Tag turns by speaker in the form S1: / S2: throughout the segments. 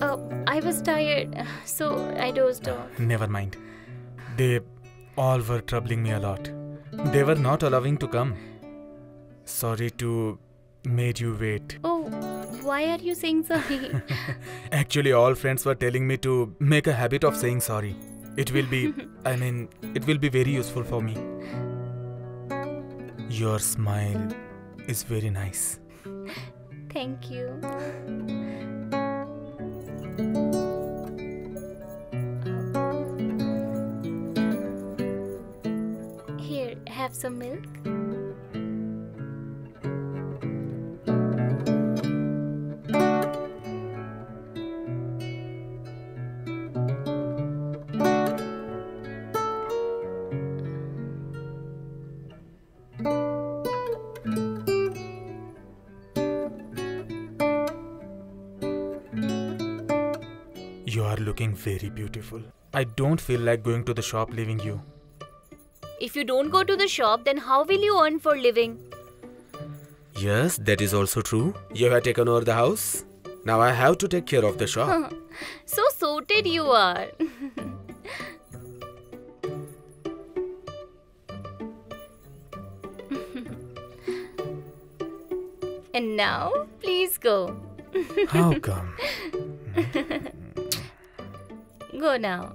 S1: Uh, was tired, so I dozed ah, off.
S2: Never mind. They all were troubling me a lot. They were not allowing to come. Sorry to made you wait.
S1: Oh, why are you saying sorry?
S2: Actually, all friends were telling me to make a habit of saying sorry. It will be, I mean, it will be very useful for me. Your smile is very nice.
S1: Thank you. Have some milk.
S2: You are looking very beautiful. I don't feel like going to the shop leaving you.
S1: If you don't go to the shop, then how will you earn for living?
S3: Yes, that is also true. You have taken over the house. Now I have to take care of the shop.
S1: So sorted you are. and now, please go.
S2: How come?
S1: Go now.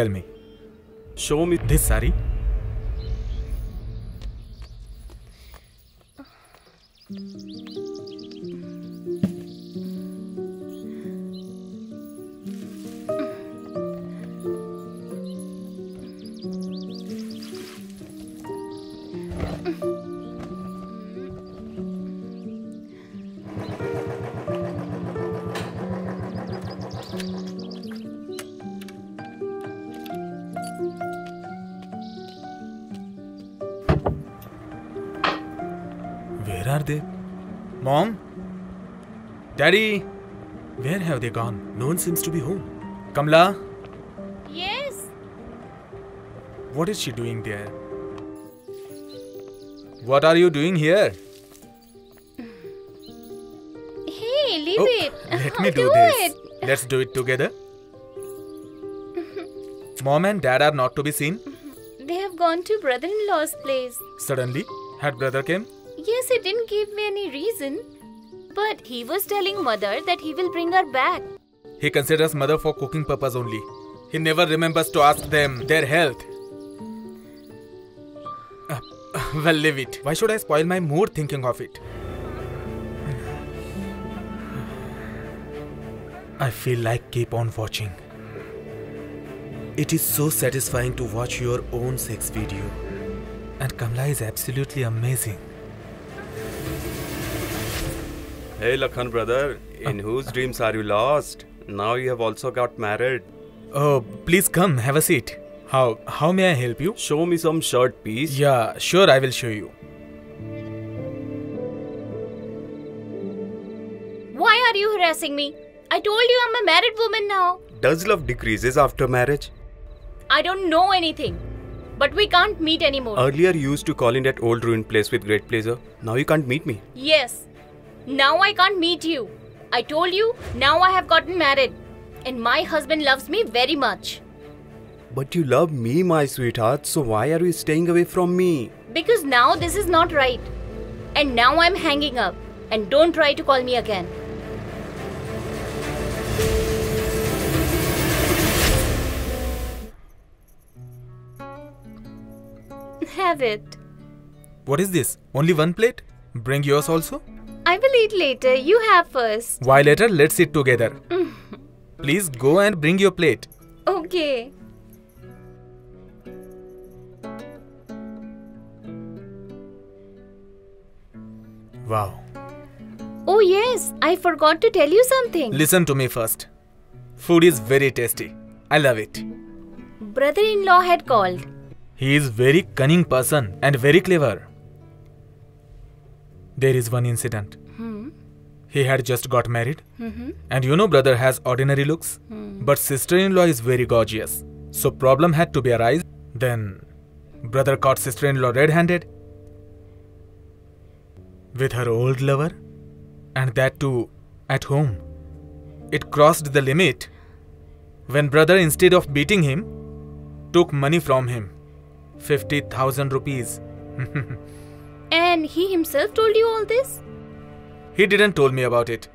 S2: Tell me,
S3: Show me
S2: this sari? They? Mom? Daddy? Where have they gone?
S3: No one seems to be home.
S2: Kamla?
S1: Yes.
S2: What is she doing there? What are you doing here?
S1: Hey, leave
S2: Oh,
S1: it.
S2: let me do, this. Let's do it together. Mom and dad are not to be seen.
S1: They have gone to brother-in-law's place.
S2: Suddenly, had brother came.
S1: Yes, he didn't give me any reason. But he was telling mother that he will bring her back.
S2: He considers mother for cooking purpose only. He never remembers to ask them their health. Uh, well, leave it. Why should I spoil my mood thinking of it? I feel like keep on watching.
S3: It is so satisfying to watch your own sex video.
S2: And Kamla is absolutely amazing.
S4: Hey Lakhan brother, in whose dreams are you lost? Now you have also got married.
S2: Oh, please come, have a seat. How how may I help you?
S4: Show me some shirt piece.
S2: Yeah, sure, I will show you.
S1: Why are you harassing me? I told you I'm a married woman now.
S4: Does love decreases after marriage?
S1: I don't know anything. But we can't meet anymore.
S4: Earlier you used to call in that old ruined place with great pleasure. Now you can't meet me.
S1: yes. Now I can't meet you. I told you, now I have gotten married. And my husband loves me very much.
S4: But you love me, my sweetheart, so why are you staying away from me?
S1: Because now this is not right. And now I'm hanging up. And don't try to call me again. Have it.
S2: What is this? Only one plate? Bring yours also?
S1: I will eat later. You have first.
S2: Why later? Let's eat together. Please go and bring your plate.
S1: Okay.
S2: Wow.
S1: Oh, yes. I forgot to tell you something.
S2: Listen to me first. Food is very tasty. I love it.
S1: Brother in law had called.
S2: He is very cunning person and very clever. There is one incident. He had just got married. And you know brother has ordinary looks. But sister-in-law is very gorgeous. So problem had to be arise. Then brother caught sister-in-law red-handed. With her old lover. And that too at home. It crossed the limit. When brother instead of beating him, took money from him. 50,000 rupees.
S1: And he himself told you all this?
S2: He didn't told me about it.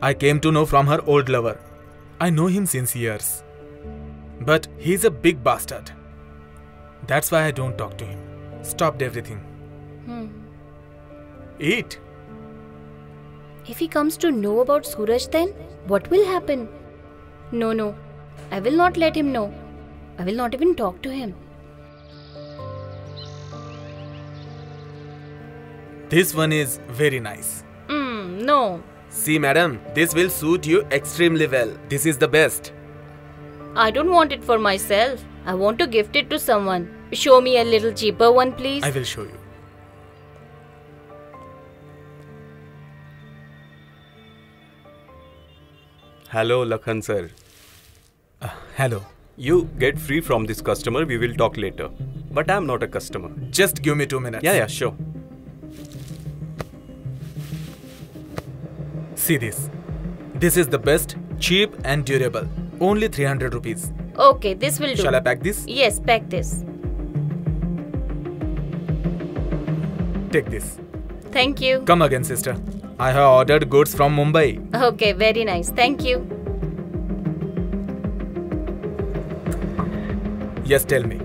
S2: I came to know from her old lover. I know him since years. But he's a big bastard. That's why I don't talk to him. Stopped everything. Hmm. Eat.
S1: If he comes to know about Suraj, then what will happen? No, no. I will not let him know. I will not even talk to him.
S2: This one is very nice.
S1: No.
S3: See, madam, this will suit you extremely well. This is the best.
S1: I don't want it for myself. I want to gift it to someone. Show me a little cheaper one, please.
S2: I will show you.
S4: Hello, Lakhan sir.
S2: Uh, hello.
S4: You get free from this customer, we will talk later. But I'm not a customer.
S2: Just give me two minutes.
S4: Yeah, yeah, sure.
S2: See this. This is the best, cheap and durable. Only 300 rupees.
S1: Okay, this will do.
S2: Shall I pack this?
S1: Yes, pack this.
S2: Take this.
S1: Thank you.
S2: Come again, sister. I have ordered goods from Mumbai.
S1: Okay, very nice. Thank you.
S2: Yes, tell me.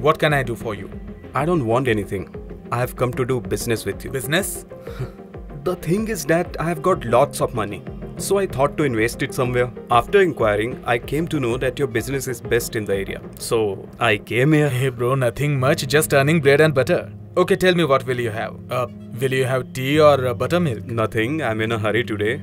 S2: What can I do for you?
S4: I don't want anything. I have come to do business with you.
S2: Business?
S4: The thing is that I have got lots of money. So I thought to invest it somewhere. After inquiring, I came to know that your business is best in the area. So I came here.
S2: Hey bro, nothing much, just earning bread and butter. Okay, tell me what will you have? Uh, will you have tea or uh, buttermilk?
S4: Nothing, I'm in a hurry today.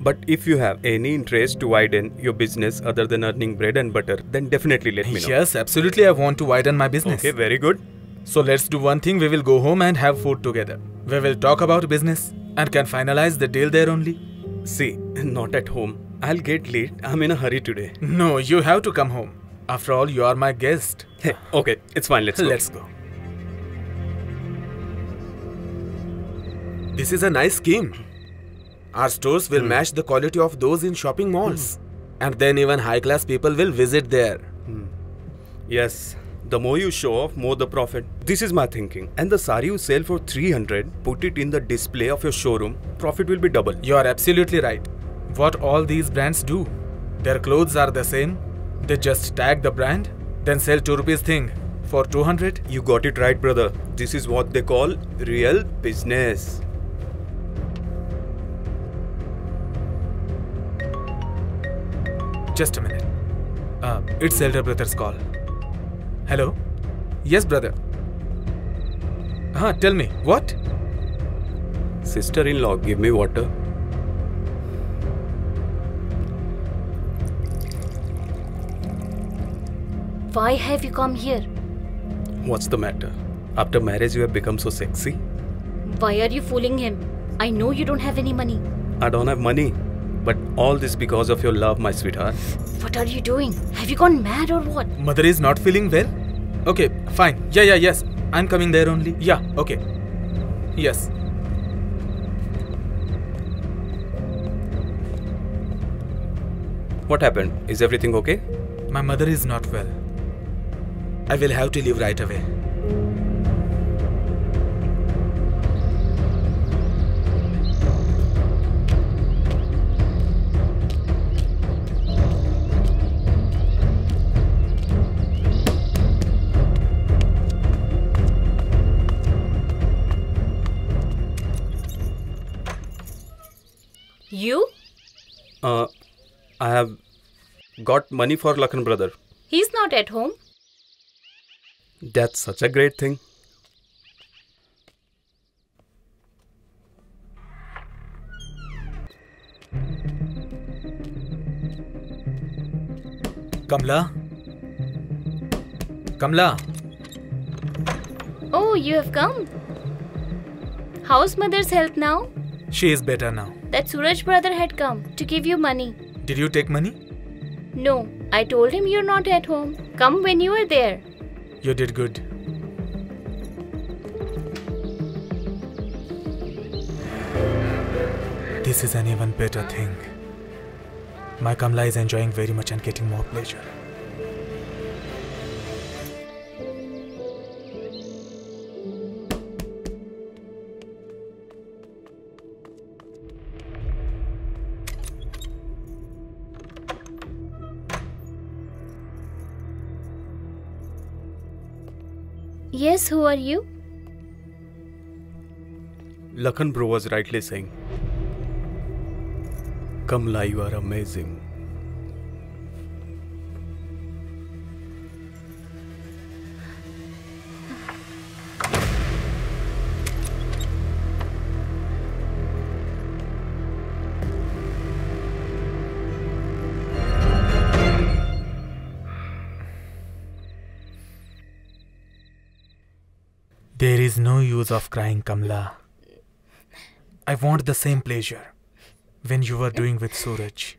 S4: But if you have any interest to widen your business other than earning bread and butter, then definitely let me know.
S2: Yes, absolutely. I want to widen my business.
S4: Okay, very good.
S2: So let's do one thing. We will go home and have food together. We will talk about business and can finalize the deal there only.
S4: See, not at home. I'll get late. I'm in a hurry today.
S2: No, you have to come home. After all, you are my guest.
S4: Hey, okay, it's fine. Let's go.
S2: Let's go.
S3: This is a nice scheme. Our stores will hmm. match the quality of those in shopping malls. Hmm. And then even high class people will visit there. Hmm.
S4: Yes. The more you show off, more the profit. This is my thinking. And the sari you sell for 300, put it in the display of your showroom, profit will be double.
S2: You are absolutely right. What all these brands do? Their clothes are the same. They just tag the brand, then sell 2 rupees thing for 200.
S4: You got it right, brother. This is what they call real business.
S2: Just a minute. Uh, it's elder brother's call. Hello? Yes, brother. Ah, tell me, what?
S4: Sister in law, give me water.
S1: Why have you come here?
S4: What's the matter? After marriage, you have become so sexy?
S1: Why are you fooling him? I know you don't have any money.
S4: I don't have money. But all this because of your love, my sweetheart.
S1: What are you doing? Have you gone mad or what?
S2: Mother is not feeling well? Okay, fine. Yeah, yeah, yes. I'm coming there only. Yeah, okay. Yes.
S4: What happened? Is everything okay?
S2: My mother is not well.
S3: I will have to leave right away.
S1: You?
S4: Uh, I have got money for Lakhan brother.
S1: He's not at home.
S4: That's such a great thing.
S2: Kamla? Kamla?
S1: Oh, you have come. How's mother's health now?
S2: She is better now.
S1: That Suraj brother had come to give you money.
S2: Did you take money?
S1: No, I told him you're not at home. Come when you are there.
S2: You did good. This is an even better thing. My Kamla is enjoying very much and getting more pleasure.
S1: Yes, who are you?
S4: Lakhan bro was rightly saying. Kamla, you are amazing.
S2: No use of crying, Kamla. I want the same pleasure when you were doing with Suraj.